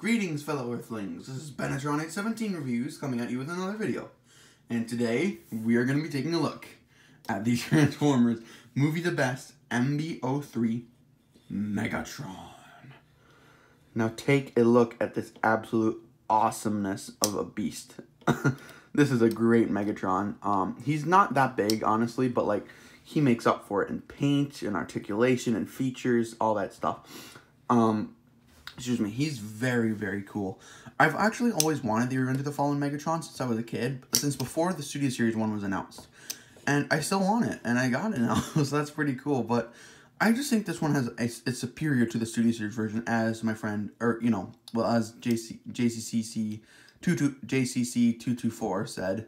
Greetings, fellow Earthlings. This is Benjitron817 Reviews coming at you with another video. And today, we are going to be taking a look at the Transformers Movie the Best MB03 Megatron. Now take a look at this absolute awesomeness of a beast. this is a great Megatron. Um, he's not that big, honestly, but like he makes up for it in paint and articulation and features, all that stuff. Um, excuse me, he's very, very cool. I've actually always wanted the Revenge of the Fallen Megatron since I was a kid, since before the Studio Series 1 was announced. And I still want it, and I got it now, so that's pretty cool. But I just think this one has it's superior to the Studio Series version, as my friend, or, you know, well, as JC, JCCC, 22, JCC224 said,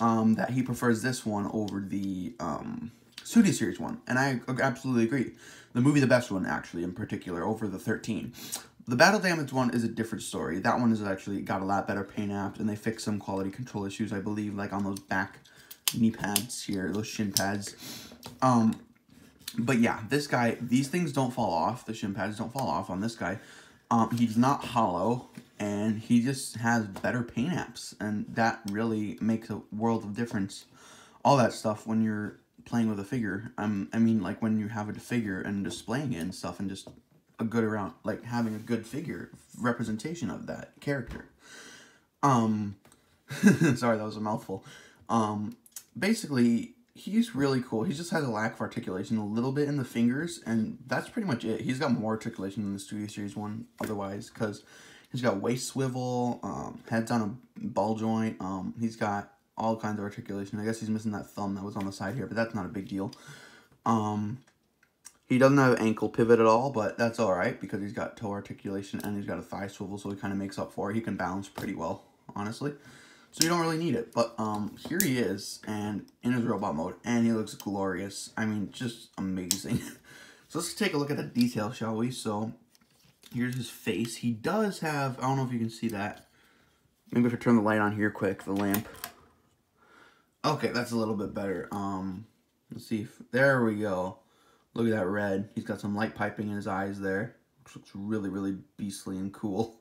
um, that he prefers this one over the um, Studio Series one. And I absolutely agree. The movie, the best one, actually, in particular, over the 13. The Battle Damage one is a different story. That one is actually got a lot better paint apps, and they fixed some quality control issues, I believe, like on those back knee pads here, those shin pads. Um, but yeah, this guy, these things don't fall off. The shin pads don't fall off on this guy. Um, he's not hollow, and he just has better paint apps, and that really makes a world of difference. All that stuff when you're playing with a figure. Um, I mean, like when you have a figure and displaying it and stuff, and just a good around like having a good figure representation of that character. Um sorry, that was a mouthful. Um basically he's really cool. He just has a lack of articulation a little bit in the fingers and that's pretty much it. He's got more articulation than the Studio Series one otherwise cuz he's got waist swivel, um head's on a ball joint, um he's got all kinds of articulation. I guess he's missing that thumb that was on the side here, but that's not a big deal. Um he doesn't have ankle pivot at all, but that's all right because he's got toe articulation and he's got a thigh swivel, so he kind of makes up for it. He can balance pretty well, honestly. So you don't really need it. But um, here he is, and in his robot mode, and he looks glorious. I mean, just amazing. so let's take a look at the detail, shall we? So here's his face. He does have, I don't know if you can see that. Maybe if I turn the light on here quick, the lamp. Okay, that's a little bit better. Um, let's see if, there we go. Look at that red. He's got some light piping in his eyes there. Which looks really, really beastly and cool.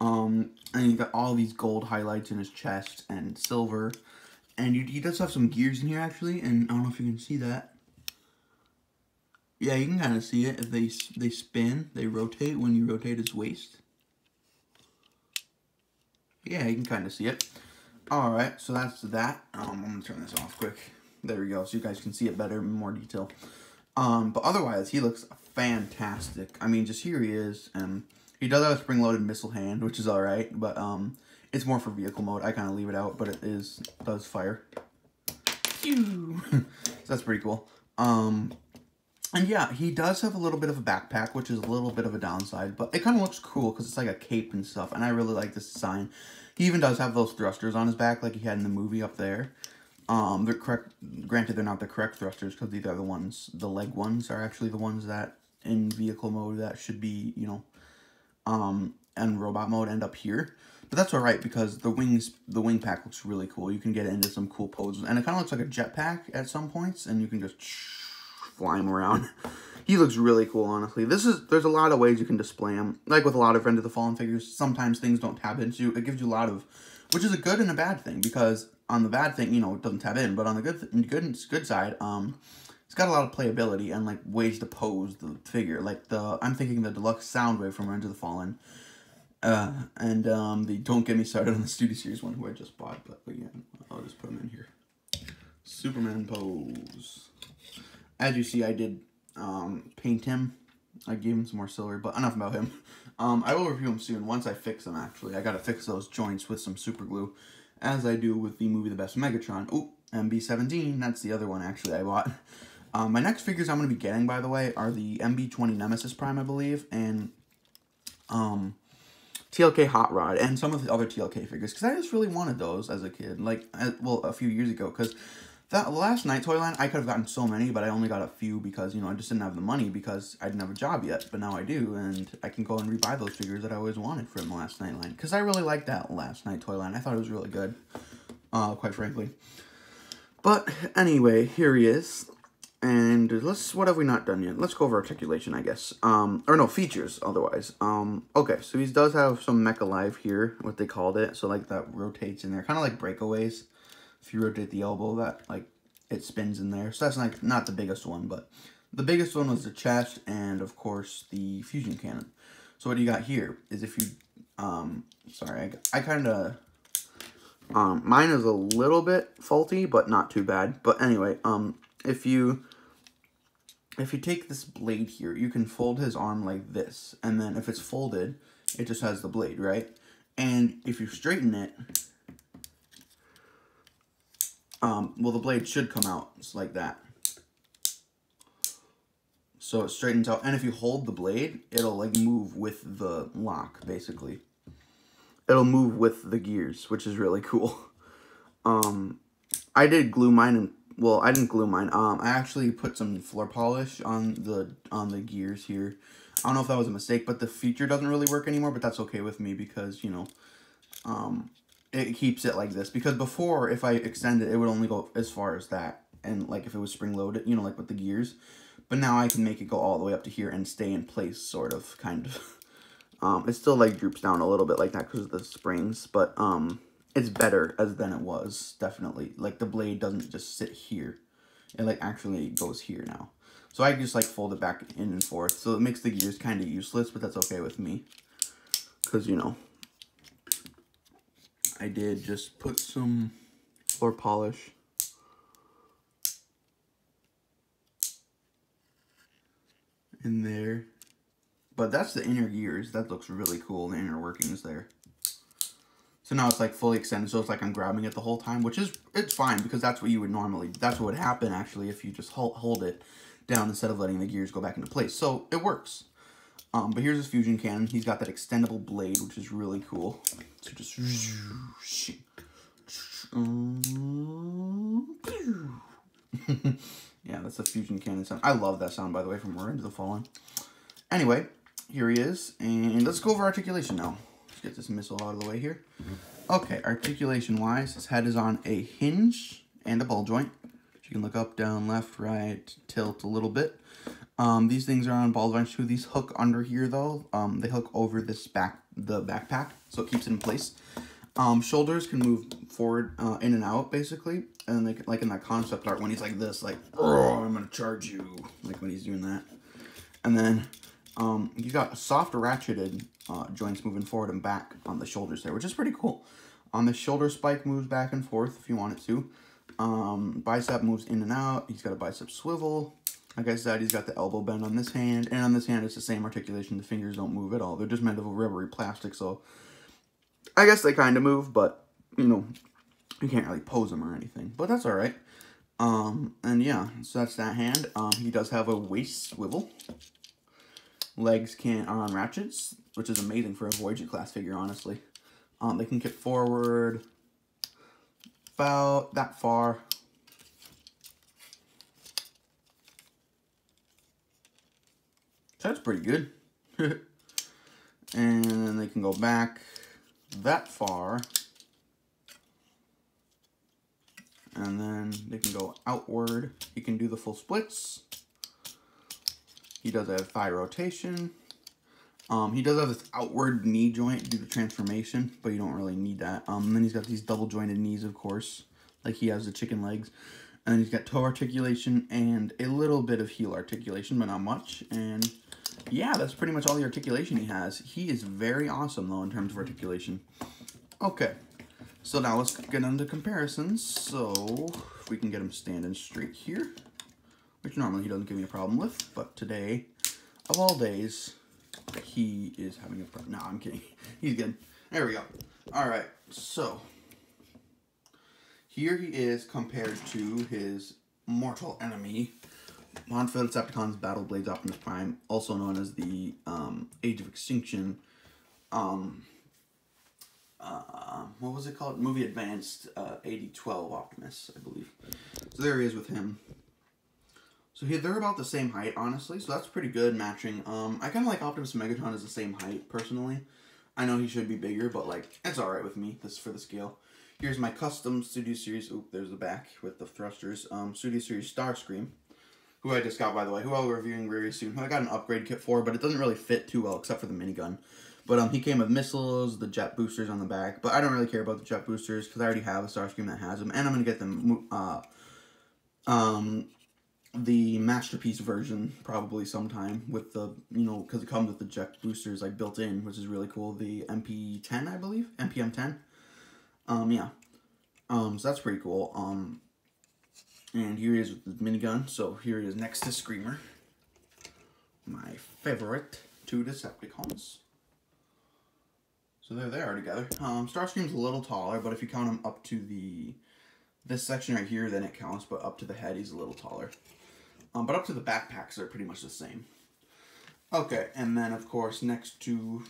Um, and he got all these gold highlights in his chest and silver. And he does have some gears in here, actually. And I don't know if you can see that. Yeah, you can kind of see it. If they, they spin, they rotate when you rotate his waist. Yeah, you can kind of see it. Alright, so that's that. Um, I'm going to turn this off quick. There we go, so you guys can see it better in more detail. Um, but otherwise, he looks fantastic. I mean, just here he is, and he does have a spring-loaded missile hand, which is alright, but um, it's more for vehicle mode. I kind of leave it out, but it is does fire. so that's pretty cool. Um, and yeah, he does have a little bit of a backpack, which is a little bit of a downside, but it kind of looks cool because it's like a cape and stuff, and I really like this design. He even does have those thrusters on his back like he had in the movie up there. Um, they're correct. Granted, they're not the correct thrusters because these are the ones. The leg ones are actually the ones that in vehicle mode that should be, you know, um, and robot mode end up here. But that's alright because the wings, the wing pack looks really cool. You can get into some cool poses, and it kind of looks like a jetpack at some points, and you can just fly him around. he looks really cool, honestly. This is there's a lot of ways you can display him. Like with a lot of Revenge of the Fallen figures, sometimes things don't tap into. It gives you a lot of, which is a good and a bad thing because on the bad thing, you know, it doesn't tap in, but on the good good good side, um, it's got a lot of playability and like ways to pose the figure. Like the I'm thinking the deluxe Soundwave from Revenge of the Fallen, uh, and um, the Don't Get Me Started on the Studio Series one, who I just bought, but again, I'll just put them in here. Superman pose. As you see, I did um, paint him. I gave him some more silver, but enough about him. Um, I will review him soon once I fix them. Actually, I gotta fix those joints with some super glue as I do with the movie The Best Megatron. Oh, MB17, that's the other one actually I bought. Um, my next figures I'm going to be getting, by the way, are the MB20 Nemesis Prime, I believe, and um, TLK Hot Rod, and some of the other TLK figures, because I just really wanted those as a kid, like, uh, well, a few years ago, because that Last Knight Toyland, I could have gotten so many, but I only got a few because, you know, I just didn't have the money because I didn't have a job yet, but now I do, and I can go and rebuy those figures that I always wanted from Last Knight line, because I really liked that Last Knight Toyland. I thought it was really good, uh, quite frankly. But anyway, here he is, And let's, what have we not done yet? Let's go over articulation, I guess. Um, or no, features, otherwise. Um, okay, so he does have some Mech Alive here, what they called it. So, like, that rotates in there. Kind of like breakaways. If you rotate the elbow, that, like, it spins in there. So that's, like, not the biggest one, but the biggest one was the chest and, of course, the fusion cannon. So what you got here is if you, um, sorry, I, I kind of, um, mine is a little bit faulty, but not too bad. But anyway, um, if you if you take this blade here, you can fold his arm like this. And then if it's folded, it just has the blade, right? And if you straighten it, um, well, the blade should come out it's like that. So it straightens out. And if you hold the blade, it'll like move with the lock, basically. It'll move with the gears, which is really cool. Um, I did glue mine and well, I didn't glue mine. Um, I actually put some floor polish on the on the gears here. I don't know if that was a mistake, but the feature doesn't really work anymore, but that's okay with me because, you know, um, it keeps it like this. Because before, if I extend it, it would only go as far as that. And, like, if it was spring-loaded, you know, like with the gears. But now I can make it go all the way up to here and stay in place, sort of, kind of. Um, it still, like, droops down a little bit like that because of the springs. But, um, it's better as than it was, definitely. Like, the blade doesn't just sit here. It, like, actually goes here now. So I just, like, fold it back in and forth. So it makes the gears kind of useless, but that's okay with me. Because, you know, I did just put some floor polish. In there. But that's the inner gears. That looks really cool, the inner workings there. So now it's like fully extended, so it's like I'm grabbing it the whole time, which is, it's fine because that's what you would normally, that's what would happen actually if you just hold, hold it down instead of letting the gears go back into place. So it works. Um, but here's his fusion cannon. He's got that extendable blade, which is really cool. So just, yeah, that's the fusion cannon sound. I love that sound, by the way, from Revenge of the Fallen. Anyway, here he is, and let's go over articulation now. Let's get this missile out of the way here. Okay, articulation-wise, his head is on a hinge and a ball joint. You can look up, down, left, right, tilt a little bit. Um, these things are on ball joints too. These hook under here though. Um, they hook over this back, the backpack, so it keeps it in place. Um, shoulders can move forward, uh, in and out basically, and they like in that concept art when he's like this, like, oh, I'm gonna charge you, like when he's doing that. And then, um, you got soft ratcheted uh, joints moving forward and back on the shoulders there, which is pretty cool. On the shoulder spike moves back and forth if you want it to. Um, bicep moves in and out. He's got a bicep swivel. Like I said, he's got the elbow bend on this hand, and on this hand it's the same articulation. The fingers don't move at all. They're just made of a rubbery plastic, so I guess they kind of move, but, you know, you can't really pose them or anything. But that's all right. Um, and yeah, so that's that hand. Um, he does have a waist swivel. Legs can are on ratchets, which is amazing for a Voyager class figure, honestly. Um, they can kick forward about that far. That's pretty good. and then they can go back that far. And then they can go outward. He can do the full splits. He does a thigh rotation. Um, he does have this outward knee joint due to transformation, but you don't really need that. Um, then he's got these double jointed knees, of course, like he has the chicken legs. And he's got toe articulation and a little bit of heel articulation, but not much. And yeah, that's pretty much all the articulation he has. He is very awesome, though, in terms of articulation. Okay, so now let's get into comparisons. So, if we can get him standing straight here, which normally he doesn't give me a problem with, but today, of all days, he is having a problem. No, I'm kidding. He's good. There we go. All right, so here he is compared to his mortal enemy, Monfil Decepticons Battle Blades Optimus Prime, also known as the um, Age of Extinction. Um, uh, what was it called? Movie Advanced uh, 8012 Optimus, I believe. So there he is with him. So he, they're about the same height, honestly, so that's pretty good matching. Um, I kind of like Optimus Megatron as the same height, personally. I know he should be bigger, but, like, it's alright with me, this for the scale. Here's my custom Studio Series, oop, there's the back with the thrusters, um, Studio Series Starscream who I just got by the way, who I'll be reviewing very soon. Who I got an upgrade kit for, but it doesn't really fit too well except for the minigun. But um, he came with missiles, the jet boosters on the back. But I don't really care about the jet boosters because I already have a Starscream that has them, and I'm gonna get them. Uh, um, the masterpiece version probably sometime with the you know because it comes with the jet boosters like built in, which is really cool. The MP10, I believe, MPM10. Um, yeah. Um, so that's pretty cool. Um, and here he is with the minigun. So here he is next to Screamer. My favorite two Decepticons. So there they are together. Um, Starscream's a little taller, but if you count him up to the this section right here, then it counts. But up to the head, he's a little taller. Um, but up to the backpacks, they're pretty much the same. Okay, and then of course next to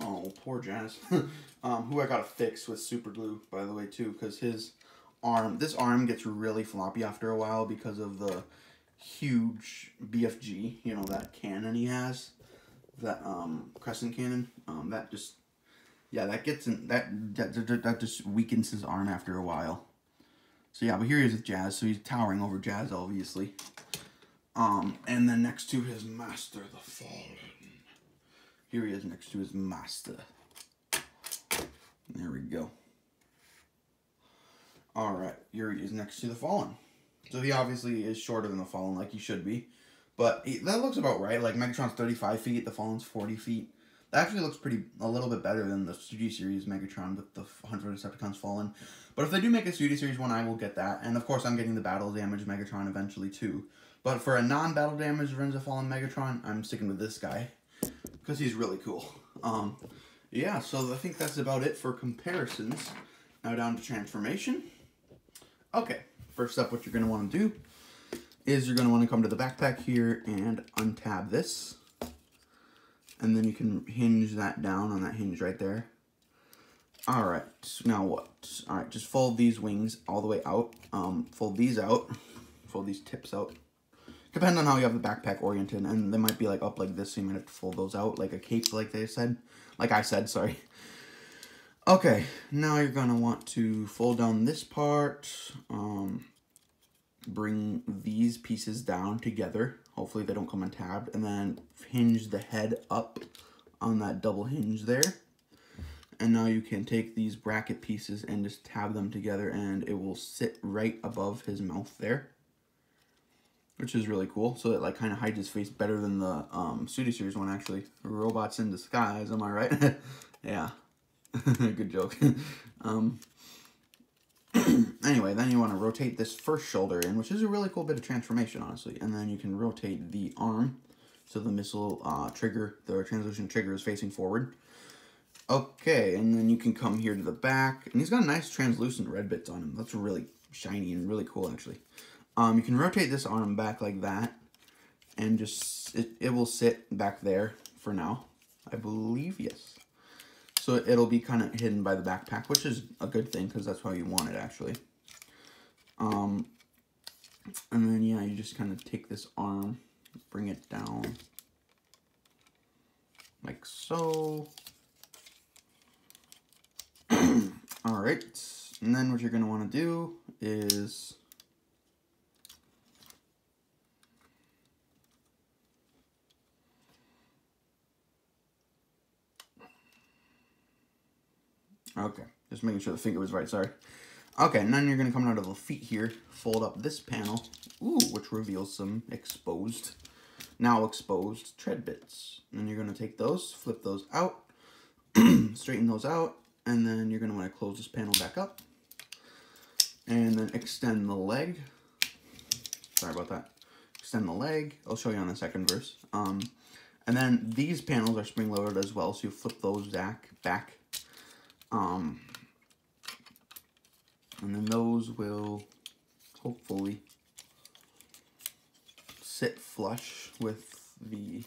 oh poor Jazz, um, who I gotta fix with super glue by the way too, because his arm this arm gets really floppy after a while because of the huge BFG, you know that cannon he has, that um crescent cannon, um that just yeah, that gets in that that, that just weakens his arm after a while. So yeah, but here he is with Jazz, so he's towering over Jazz, obviously. Um, and then next to his master, the Fallen. Here he is next to his master. There we go. Alright, he is next to the Fallen. So he obviously is shorter than the Fallen, like he should be. But he, that looks about right. Like, Megatron's 35 feet, the Fallen's 40 feet. That actually looks pretty a little bit better than the Studio Series Megatron with the Hunter Decepticons Fallen. But if they do make a Studio Series one, I will get that. And of course, I'm getting the Battle Damage Megatron eventually too. But for a non-battle damage of Fallen Megatron, I'm sticking with this guy because he's really cool. Um, yeah, so I think that's about it for comparisons. Now down to transformation. Okay, first up, what you're want to do is you're want to come to the backpack here and untab this and then you can hinge that down on that hinge right there. All right, now what? All right, just fold these wings all the way out. Um, fold these out, fold these tips out. Depending on how you have the backpack oriented, and they might be like up like this, so you might have to fold those out like a cape, like they said. Like I said, sorry. Okay, now you're gonna want to fold down this part, um, bring these pieces down together Hopefully they don't come untabbed. And then hinge the head up on that double hinge there. And now you can take these bracket pieces and just tab them together and it will sit right above his mouth there. Which is really cool. So it like kind of hides his face better than the um, Studio Series one actually. Robots in disguise, am I right? yeah. Good joke. um, anyway, then you want to rotate this first shoulder in, which is a really cool bit of transformation, honestly. And then you can rotate the arm, so the missile uh, trigger, the translucent trigger is facing forward. Okay, and then you can come here to the back, and he's got nice translucent red bits on him. That's really shiny and really cool, actually. Um, you can rotate this arm back like that, and just, it, it will sit back there for now. I believe, yes. So it'll be kind of hidden by the backpack, which is a good thing because that's how you want it actually. Um, and then yeah, you just kind of take this arm, bring it down like so. All right, and then what you're gonna want to do is Okay, just making sure the finger was right, sorry. Okay, and then you're going to come out of the feet here, fold up this panel, ooh, which reveals some exposed, now exposed tread bits. And then you're going to take those, flip those out, straighten those out, and then you're going to want to close this panel back up. And then extend the leg. Sorry about that. Extend the leg. I'll show you on the second verse. Um, and then these panels are spring-loaded as well, so you flip those back, back um, and then those will hopefully sit flush with the,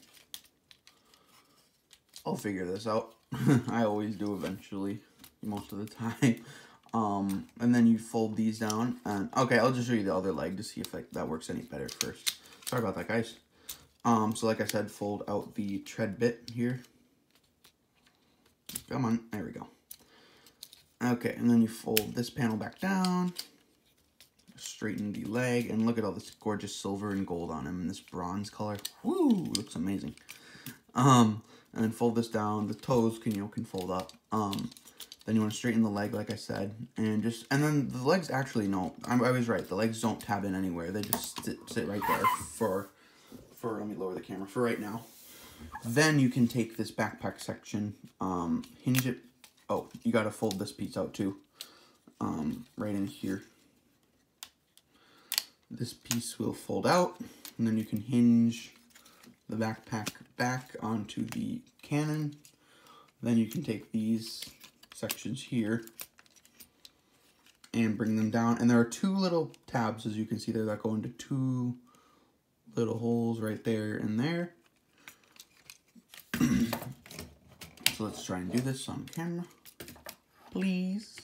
I'll figure this out. I always do eventually, most of the time. Um, and then you fold these down and, okay, I'll just show you the other leg to see if like, that works any better first. Sorry about that, guys. Um, so like I said, fold out the tread bit here. Come on, there we go. Okay, and then you fold this panel back down. straighten the leg, and look at all this gorgeous silver and gold on him and this bronze color. Woo, looks amazing. Um, and then fold this down. The toes can you know can fold up. Um, then you want to straighten the leg, like I said, and just and then the legs actually no, I, I was right. The legs don't tab in anywhere. They just sit, sit right there for for. Let me lower the camera for right now. Then you can take this backpack section, um, hinge it. Oh, you got to fold this piece out too, um, right in here. This piece will fold out, and then you can hinge the backpack back onto the cannon. Then you can take these sections here and bring them down. And there are two little tabs, as you can see there, that go into two little holes right there and there. Let's try and do this on camera, please.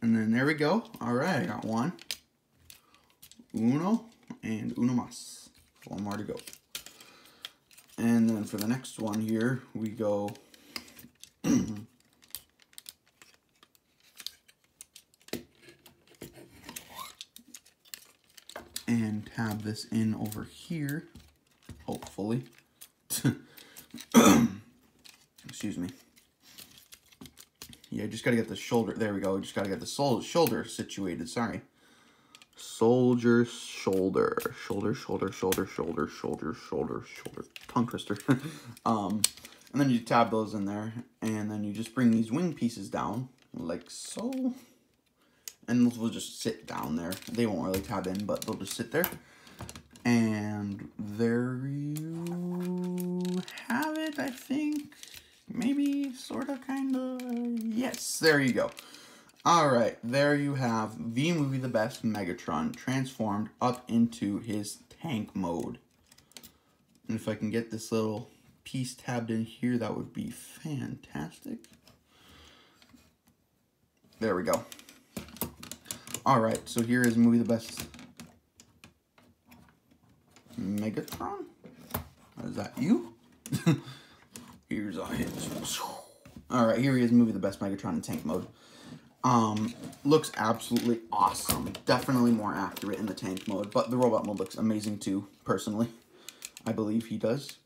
And then there we go. All right, I got one. Uno and uno más. One more to go. And then for the next one here, we go and tab this in over here, hopefully. Excuse me. Yeah, just gotta get the shoulder, there we go, just gotta get the shoulder situated, sorry. Soldier shoulder, shoulder, shoulder, shoulder, shoulder, shoulder, shoulder, shoulder, tongue twister. um, and then you tab those in there, and then you just bring these wing pieces down, like so. And those will just sit down there. They won't really tab in, but they'll just sit there. And there you have it, I think. Maybe, sort of, kind of. Yes, there you go. Alright, there you have the movie The Best Megatron transformed up into his tank mode. And if I can get this little piece tabbed in here, that would be fantastic. There we go. Alright, so here is movie The Best Megatron? Is that you? Here's a hit. Alright, here he is, movie The Best Megatron in tank mode. Um, looks absolutely awesome. Definitely more accurate in the tank mode, but the robot mode looks amazing too, personally. I believe he does.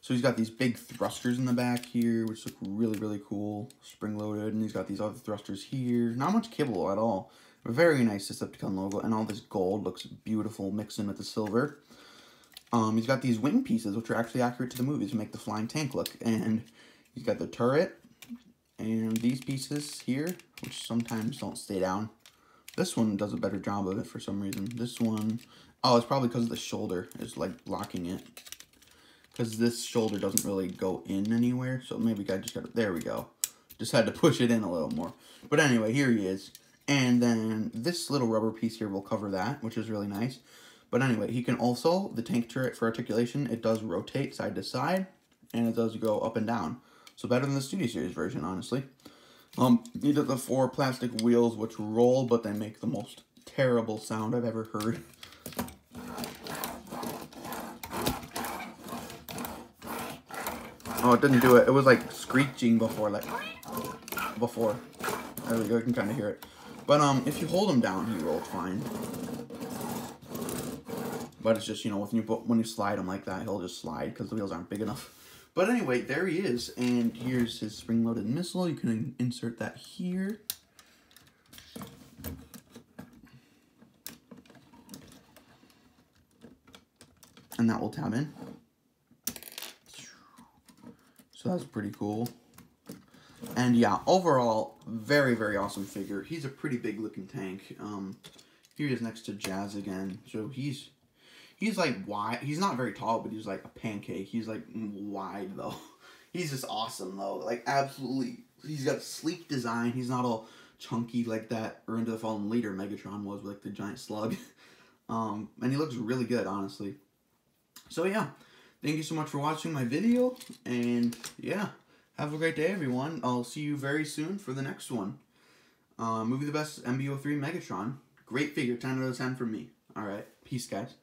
So he's got these big thrusters in the back here, which look really, really cool. Spring-loaded, and he's got these other thrusters here. Not much kibble at all. Very nice Decepticon logo, and all this gold looks beautiful mixed in with the silver. Um, he's got these wing pieces, which are actually accurate to the movies to make the flying tank look. And he's got the turret, and these pieces here, which sometimes don't stay down. This one does a better job of it for some reason. This one, oh, it's probably because the shoulder is like blocking it. Because this shoulder doesn't really go in anywhere. So maybe I just got it. there we go. Just had to push it in a little more. But anyway, here he is. And then this little rubber piece here will cover that, which is really nice. But anyway, he can also, the tank turret for articulation, it does rotate side to side. And it does go up and down. So better than the Studio Series version, honestly. Um, these are the four plastic wheels which roll, but they make the most terrible sound I've ever heard. Oh, it didn't do it. It was like screeching before, like, before. There we go, you can kind of hear it. But, um, if you hold him down, he rolls fine. But it's just, you know, when you, when you slide him like that, he'll just slide because the wheels aren't big enough. But anyway, there he is, and here's his spring-loaded missile. You can insert that here. And that will tab in. So that's pretty cool. And yeah, overall, very, very awesome figure. He's a pretty big looking tank. Um, here he is next to Jazz again. So he's He's like wide. He's not very tall, but he's like a pancake. He's like wide though. He's just awesome though. Like absolutely, he's got sleek design. He's not all chunky like that or into the fallen leader Megatron was like the giant slug. um, and he looks really good, honestly. So yeah, thank you so much for watching my video, and yeah, have a great day, everyone. I'll see you very soon for the next one. Uh, movie the best MB03 Megatron. Great figure, 10 out of 10 for me. Alright, peace, guys.